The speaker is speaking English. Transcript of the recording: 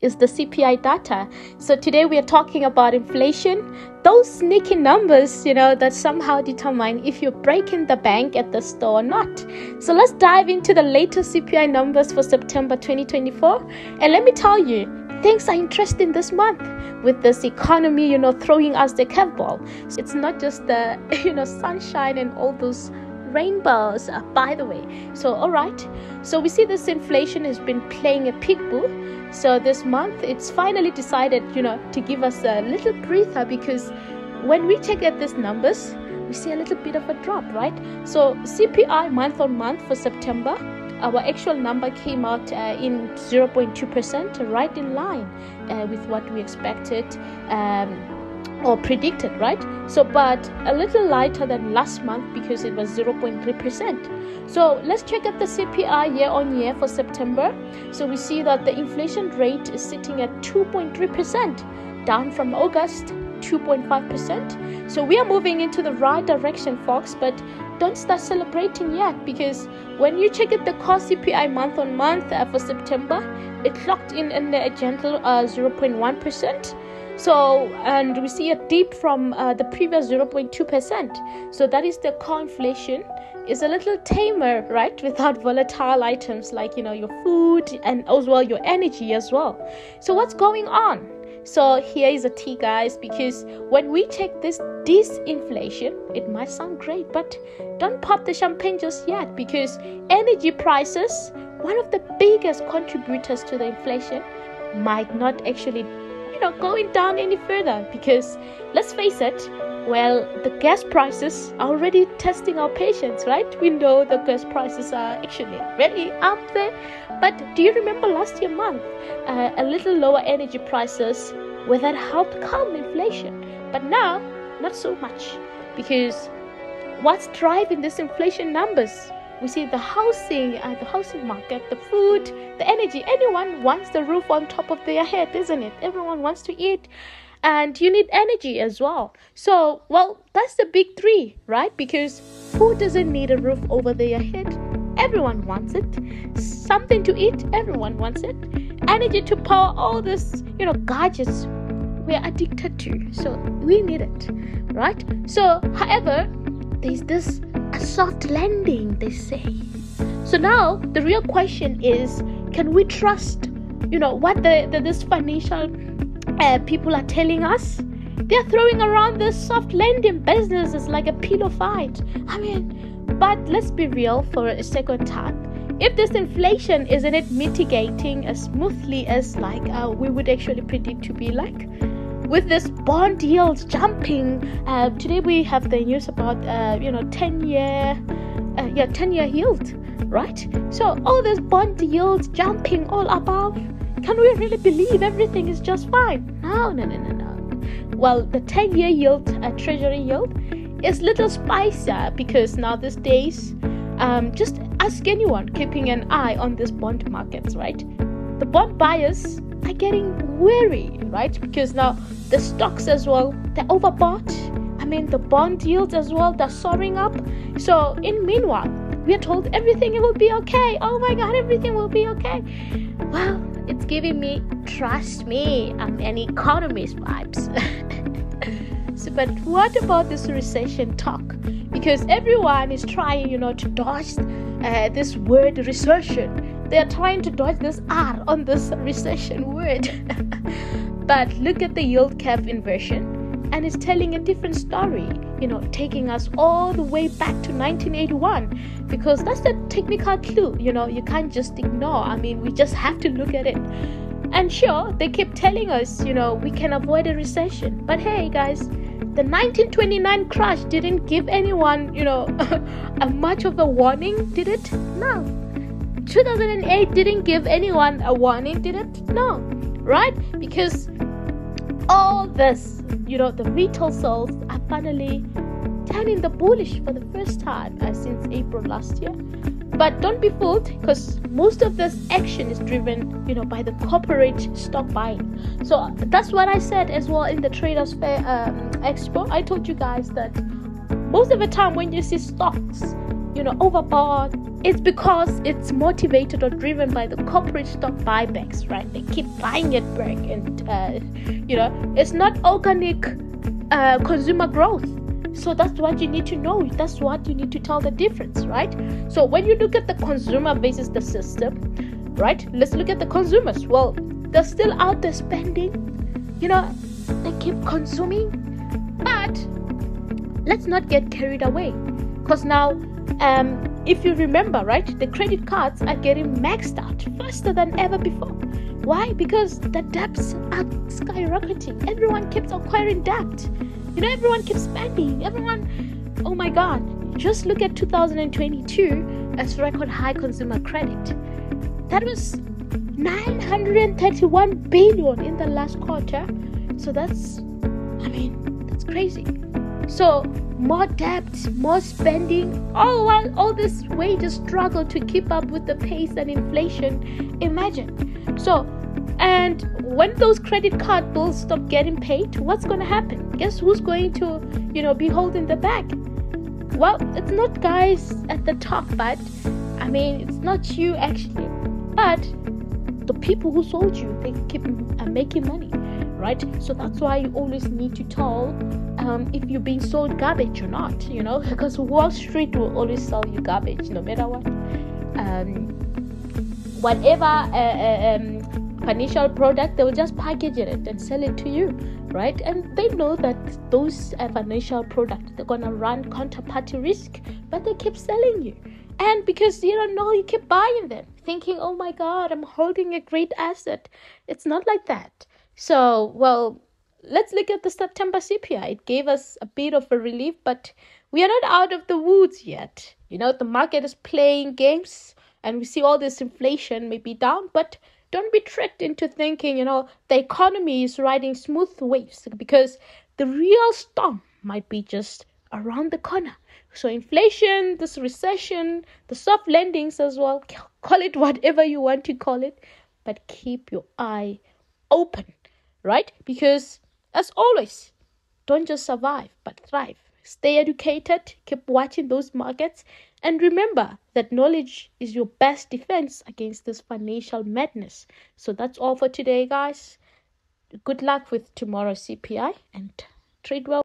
is the CPI data. So today we are talking about inflation, those sneaky numbers, you know, that somehow determine if you're breaking the bank at the store or not. So let's dive into the latest CPI numbers for September 2024. And let me tell you, things are interesting this month with this economy, you know, throwing us the curveball. It's not just the, you know, sunshine and all those rainbows, uh, by the way. So, all right. So we see this inflation has been playing a peekaboo so this month, it's finally decided, you know, to give us a little breather because when we check at these numbers, we see a little bit of a drop, right? So CPI month on month for September, our actual number came out uh, in 0.2%, right in line uh, with what we expected. Um, or predicted, right? So, but a little lighter than last month because it was 0.3%. So, let's check out the CPI year on year for September. So, we see that the inflation rate is sitting at 2.3%, down from August 2.5%. So, we are moving into the right direction, folks, but don't start celebrating yet because when you check out the core CPI month on month uh, for September, it locked in, in a gentle uh, 0.1%. So, and we see a dip from uh, the previous 0.2%. So, that is the core inflation is a little tamer, right? Without volatile items like, you know, your food and as well your energy as well. So, what's going on? So here is a tea, guys, because when we take this disinflation, it might sound great, but don't pop the champagne just yet because energy prices, one of the biggest contributors to the inflation, might not actually you know going down any further because let's face it well the gas prices are already testing our patience right? We know the gas prices are actually really up there. But do you remember last year month uh, a little lower energy prices where that helped calm inflation? But now not so much because what's driving these inflation numbers we see the housing uh, the housing market the food the energy. Anyone wants the roof on top of their head isn't it? Everyone wants to eat. And you need energy as well. So well that's the big three right? Because who doesn't need a roof over their head? Everyone wants it. Something to eat everyone wants it. Energy to power all this you know gadgets we're addicted to. So we need it right? So however there's this a soft landing, they say. So now the real question is can we trust, you know, what the, the this financial uh, people are telling us? They're throwing around this soft landing business as like a pillow fight. I mean, but let's be real for a second time. If this inflation isn't it mitigating as smoothly as like uh, we would actually predict to be like, with this bond yields jumping. Uh, today we have the news about uh, you know 10 year, uh, yeah 10 year yield, right? So all this bond yields jumping all above. Can we really believe everything is just fine? No, no, no, no, no. Well, the 10 year yield, uh, treasury yield, is little spicier because now these days, um, just ask anyone keeping an eye on these bond markets, right? The bond buyers are getting weary, right? Because now the stocks as well, they're overbought. I mean, the bond yields as well, they're soaring up. So, in meanwhile, we are told everything will be okay. Oh my God, everything will be okay. Well, it's giving me, trust me, I'm an economist vibes. so, but what about this recession talk? Because everyone is trying, you know, to dodge uh, this word recession they are trying to dodge this R on this recession word. but look at the yield curve inversion, and it's telling a different story, you know, taking us all the way back to 1981 because that's the technical clue, you know, you can't just ignore. I mean, we just have to look at it. And sure, they keep telling us, you know, we can avoid a recession. But hey, guys, the 1929 crash didn't give anyone, you know, a much of a warning, did it? No 2008 didn't give anyone a warning, did it? No, right? Because all this, you know, the retail sales are finally turning the bullish for the first time uh, since April last year. But don't be fooled because most of this action is driven, you know, by the corporate stock buying. So that's what I said as well in the Traders Fair um, Expo. I told you guys that most of the time when you see stocks you know, overbought. It's because it's motivated or driven by the corporate stock buybacks, right? They keep buying it back, and uh, you know, it's not organic uh, consumer growth. So that's what you need to know. That's what you need to tell the difference, right? So when you look at the consumer versus the system, right? Let's look at the consumers. Well, they're still out there spending. You know, they keep consuming, but let's not get carried away because now um, if you remember right the credit cards are getting maxed out faster than ever before. Why? Because the debts are skyrocketing. Everyone keeps acquiring debt. You know everyone keeps spending. Everyone oh my god just look at 2022 as record high consumer credit. That was 931 billion in the last quarter. So that's i mean that's crazy. So more debt, more spending, all while all this wages struggle to keep up with the pace and inflation. Imagine. So, and when those credit card bills stop getting paid, what's going to happen? Guess who's going to, you know, be holding the bag? Well, it's not guys at the top, but I mean, it's not you actually, but the people who sold you, they keep uh, making money right? So that's why you always need to tell um, if you're being sold garbage or not, you know, because Wall Street will always sell you garbage no matter what. Um, whatever uh, uh, um, financial product, they will just package it and sell it to you, right? And they know that those uh, financial products they're gonna run counterparty risk, but they keep selling you. And because you don't know, you keep buying them, thinking, "Oh my God, I'm holding a great asset." It's not like that so, well, let's look at the September CPI. It gave us a bit of a relief, but we are not out of the woods yet. You know, the market is playing games and we see all this inflation may be down, but don't be tricked into thinking, you know, the economy is riding smooth waves because the real storm might be just around the corner. So, inflation, this recession, the soft landings as well, call it whatever you want to call it, but keep your eye open right? Because, as always, don't just survive, but thrive. Stay educated, keep watching those markets, and remember that knowledge is your best defense against this financial madness. So that's all for today, guys. Good luck with tomorrow's CPI and trade well.